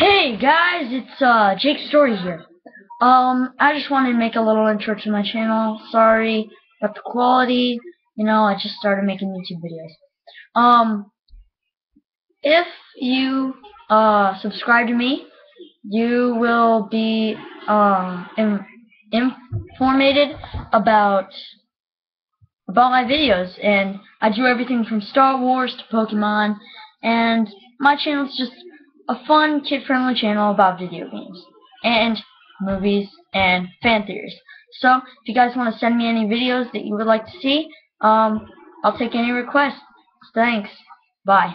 Hey guys, it's uh Jake Story here. Um, I just wanted to make a little intro to my channel. Sorry about the quality. You know, I just started making YouTube videos. Um, if you uh subscribe to me, you will be uh in, informated about about my videos and I do everything from Star Wars to Pokemon and my channel is just a fun kid-friendly channel about video games and movies and fan theories. So if you guys want to send me any videos that you would like to see, um, I'll take any requests. Thanks. Bye.